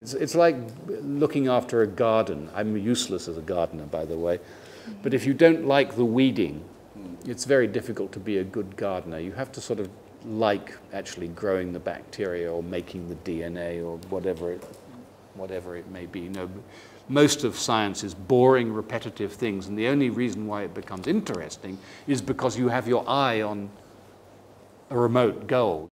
It's, it's like looking after a garden. I'm useless as a gardener, by the way. But if you don't like the weeding, it's very difficult to be a good gardener. You have to sort of like actually growing the bacteria or making the DNA or whatever it, whatever it may be. You know, most of science is boring, repetitive things, and the only reason why it becomes interesting is because you have your eye on a remote goal.